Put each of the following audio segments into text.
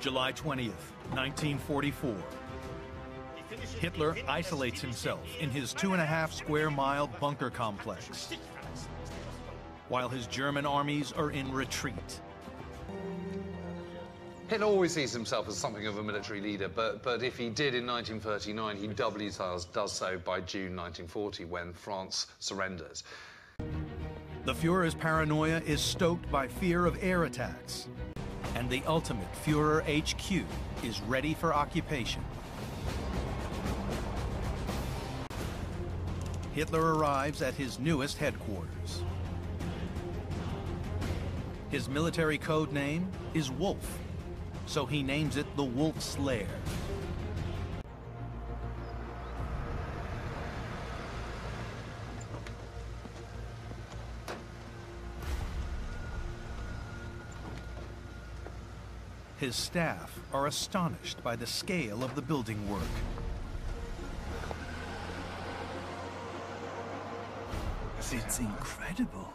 July 20th, 1944. Hitler isolates himself in his two and a half square mile bunker complex, while his German armies are in retreat. Hitler always sees himself as something of a military leader, but, but if he did in 1939, he doubly does, does so by June 1940 when France surrenders. The Fuhrer's paranoia is stoked by fear of air attacks, and the ultimate Fuhrer HQ is ready for occupation. Hitler arrives at his newest headquarters. His military code name is Wolf, so he names it the Wolf's Lair. His staff are astonished by the scale of the building work. It's incredible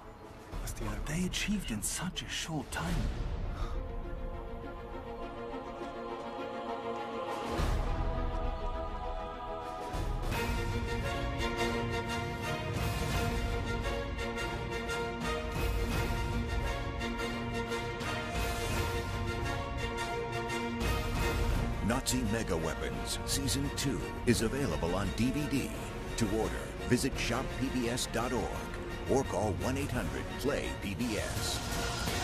what they achieved in such a short time. Nazi Mega Weapons Season 2 is available on DVD. To order, visit shoppbs.org or call 1-800-PLAY-PBS.